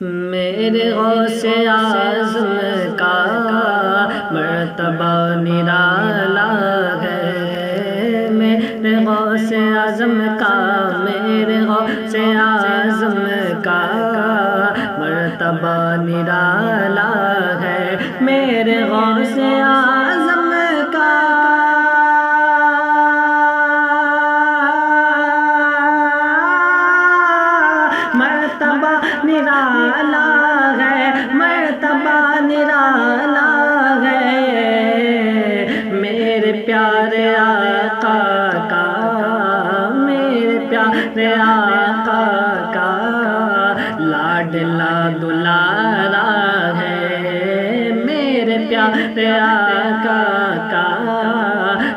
मेरे गौसे आज़म का मरतबा निराला है। मेरे गौसे आज़म का, मेरे गौसे आज़म का मरतबा निराला है। मेरे गौसे आज़म मरतबा निराला है, मरतबा निराला है। मेरे प्यारे आका का, मेरे प्यारे आका का, लाडला दुलारा है। मेरे प्यारे आका का,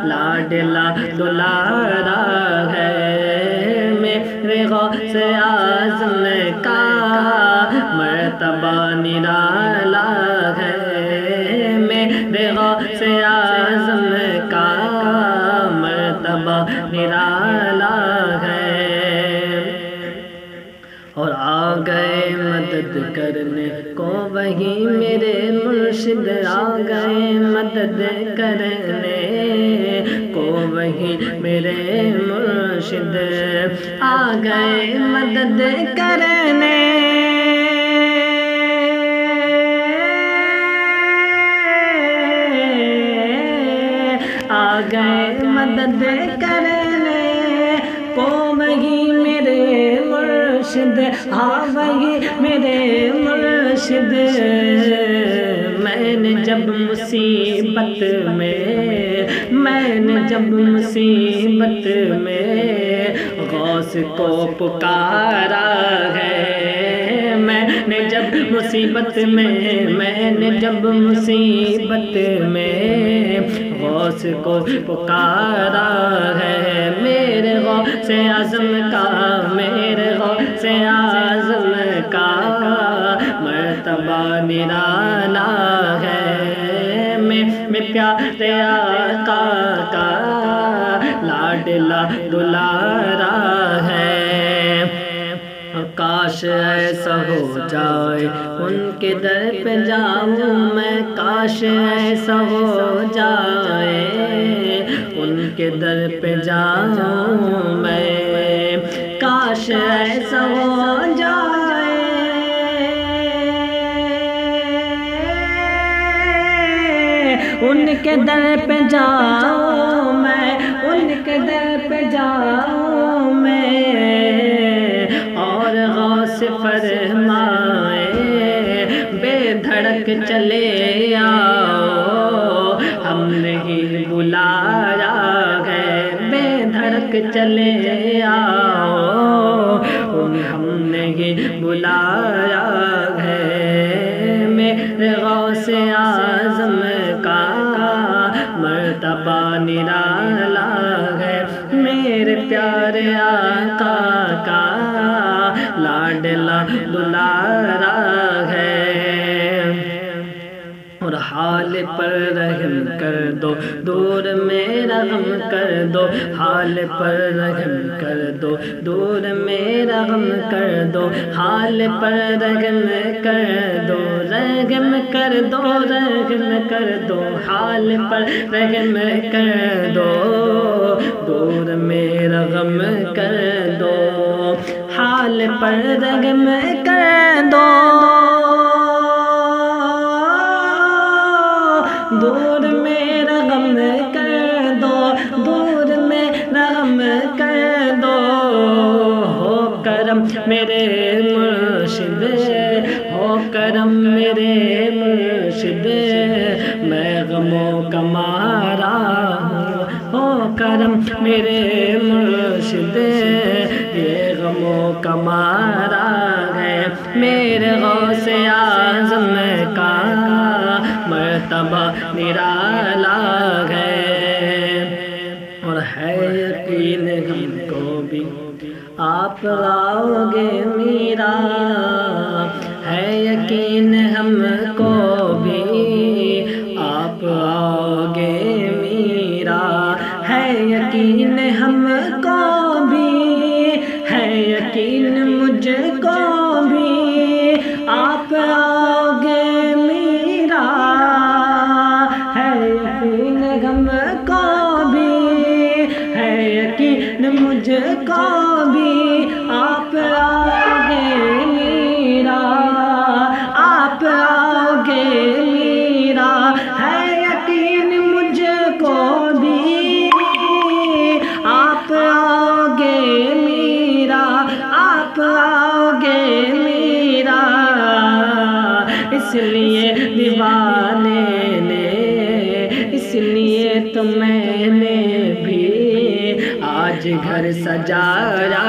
लाडला दुलारा मरतबा निराला है। और आ गए मदद करने को वही मेरे मुर्शिद आ गए मदद करने को वही मेरे मुर्शिद आ गए मदद करने। आ गए मदद करने को वही मेरे मुर्शिद हाँ वही मेरे मुर्शिद। मैंने जब मुसीबत में, मैंने जब मुसीबत में, गौस को पुकारा है। मैंने जब मुसीबत में, मैंने जब मुसीबत में गौस को पुकारा है। मेरे गौ से आज़म का, मेरे गौ से आज़म का मरतबा निराला है। मैं प्यारे आका का लाडला दुलारा है। काश ऐसा हो जाए। उनके दर पे जाऊँ मैं काश ऐसा हो जाए। उनके दर पे जाऊँ मैं काश ऐसा हो जाए। उनके दर पे जाऊँ मैं उनके दर पे जाऊँ गौस फरमाए, बेधड़क चले आओ। हम नहीं बुलाया है, बेधड़क चले आओ। हम नहीं बुलाया है, मेरे गौस आज़म का मर्तबा निराला है, मेरे प्यारे आका का लाडला दुलारा है। और हाल पर रहम कर दो, दूर में गम कर दो। हाल पर रहम कर दो, दूर में गम कर दो। हाल पर रहम कर दो, रहम कर दो, रहम कर दो। हाल पर रहम कर दो। दूर मेरा गम कर दो। हाल पर रहम कर दो। दूर मेरा गम कर दो। दूर मेरा गम कर दो। हो करम मेरे मुर्शिद, हो करम मेरे मुर्शिद। मैं गमों का मारा हो करम मेरे मुर्शिद, ये गमों का मारा है। मेरे गौस आज़म का मर्तबा निराला है। और है यकीन हमको भी आप लाओगे मीरा। है यकीन Oh. घर सजाया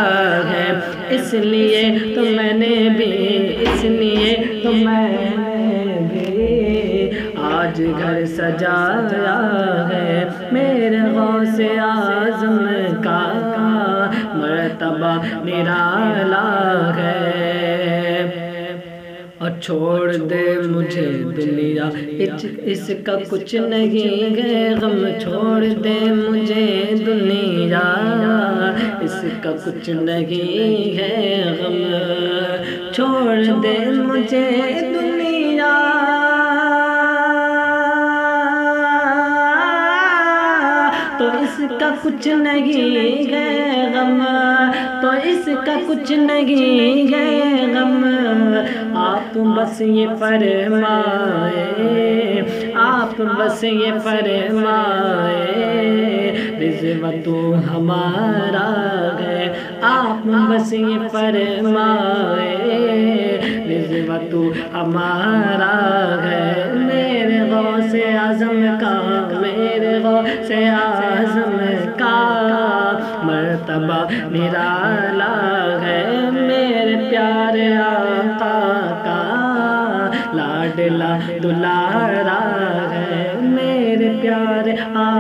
है। इसलिए तो मैंने भी, इसलिए तो मैंने भी आज घर सजाया है। मेरे से आज़म का मरतबा निराला है। और छोड़ दे मुझे दुनिया इसका कुछ नहीं है। गम छोड़ दे मुझे दुनिया। इसका कुछ नहीं है गम? छोड़ दे मुझे दुनिया। तो इसका कुछ नहीं है गम। तो इसका कुछ नहीं है गम। आप बस ये फरमाए, आप बस ये फरमाए। रिजवा तो हमारा है आप बस ये फरमाए। रिजवा तो हमारा है मेरे गौ से आज़म का, मेरे गौ से आज़म का। मर्तबा निराला है मेरे प्यारे आका का। लाडला दुलारा है मेरे प्यारे आका